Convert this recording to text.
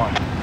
one.